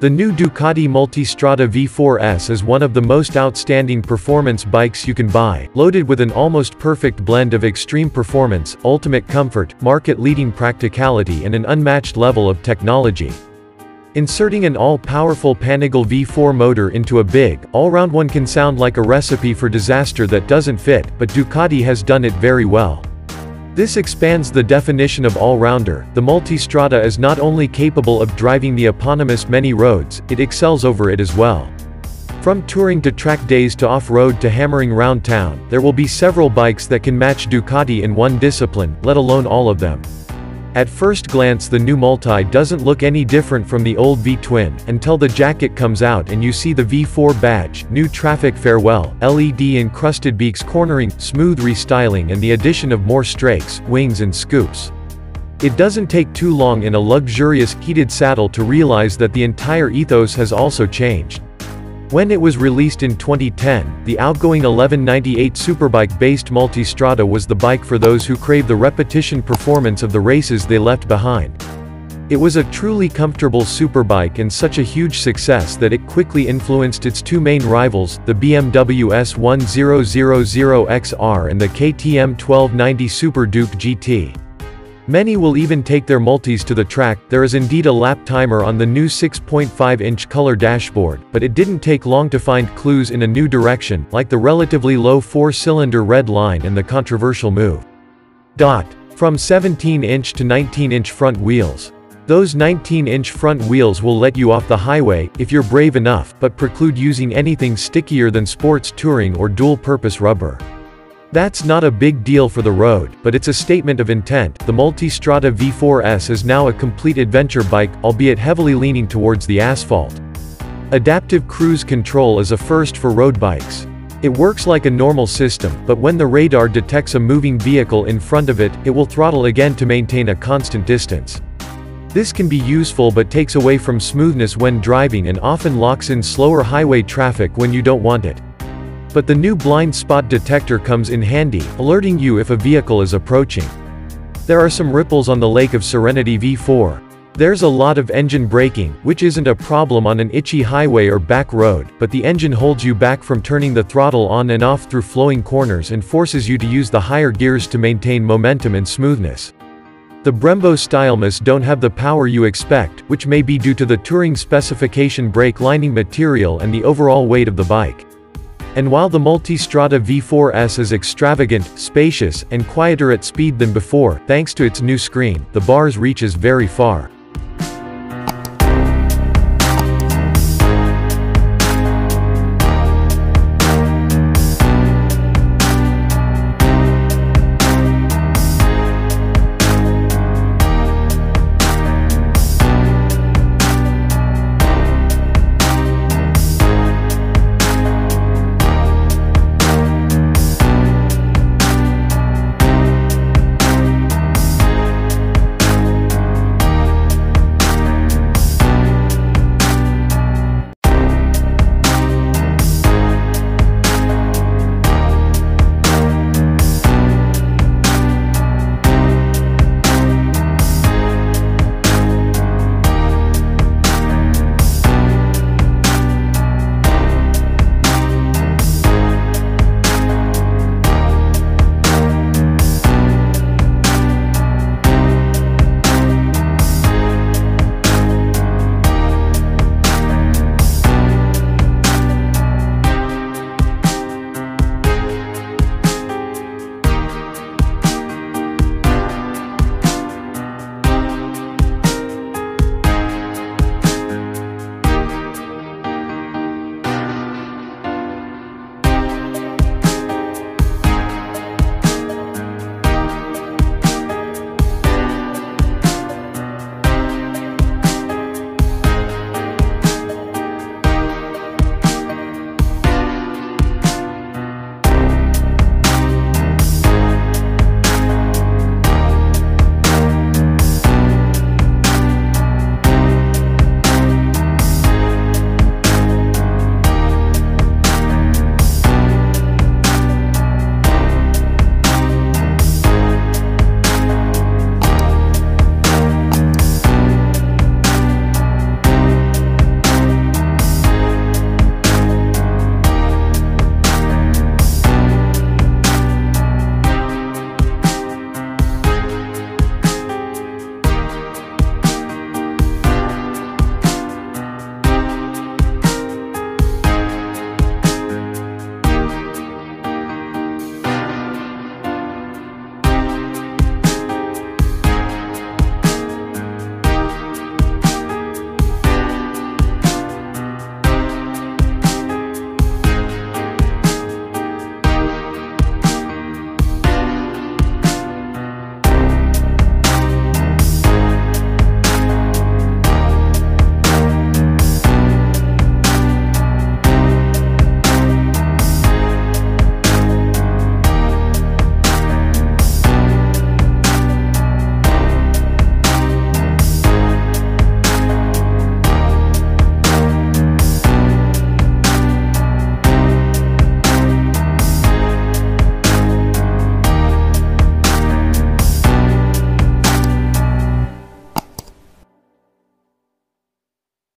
The new Ducati Multistrada V4S is one of the most outstanding performance bikes you can buy, loaded with an almost perfect blend of extreme performance, ultimate comfort, market-leading practicality and an unmatched level of technology. Inserting an all-powerful Panigale V4 motor into a big, all-round one can sound like a recipe for disaster that doesn't fit, but Ducati has done it very well. This expands the definition of all-rounder. The Multistrada is not only capable of driving the eponymous many roads, it excels over it as well. From touring to track days to off-road to hammering round town, there will be several bikes that can match Ducati in one discipline, let alone all of them. At first glance the new Multi doesn't look any different from the old V-twin, until the jacket comes out and you see the V4 badge, new traffic farewell, LED encrusted beaks cornering, smooth restyling and the addition of more strakes, wings and scoops. It doesn't take too long in a luxurious, heated saddle to realize that the entire ethos has also changed. When it was released in 2010, the outgoing 1198 Superbike-based Multistrada was the bike for those who crave the repetition performance of the races they left behind. It was a truly comfortable superbike and such a huge success that it quickly influenced its two main rivals, the BMW S1000XR and the KTM 1290 Super Duke GT. Many will even take their multis to the track, there is indeed a lap timer on the new 6.5-inch color dashboard, but it didn't take long to find clues in a new direction, like the relatively low four-cylinder red line and the controversial move. Dot. From 17-inch to 19-inch front wheels. Those 19-inch front wheels will let you off the highway, if you're brave enough, but preclude using anything stickier than sports touring or dual-purpose rubber. That's not a big deal for the road, but it's a statement of intent. The Multistrada V4S is now a complete adventure bike, albeit heavily leaning towards the asphalt. Adaptive cruise control is a first for road bikes. It works like a normal system, but when the radar detects a moving vehicle in front of it, it will throttle again to maintain a constant distance. This can be useful but takes away from smoothness when driving and often locks in slower highway traffic when you don't want it. But the new blind spot detector comes in handy, alerting you if a vehicle is approaching. There are some ripples on the Lake of Serenity V4. There's a lot of engine braking, which isn't a problem on an itchy highway or back road, but the engine holds you back from turning the throttle on and off through flowing corners and forces you to use the higher gears to maintain momentum and smoothness. The Brembo Stylemas don't have the power you expect, which may be due to the touring specification brake lining material and the overall weight of the bike. And while the Multistrada V4S is extravagant, spacious, and quieter at speed than before, thanks to its new screen, the bars reaches very far.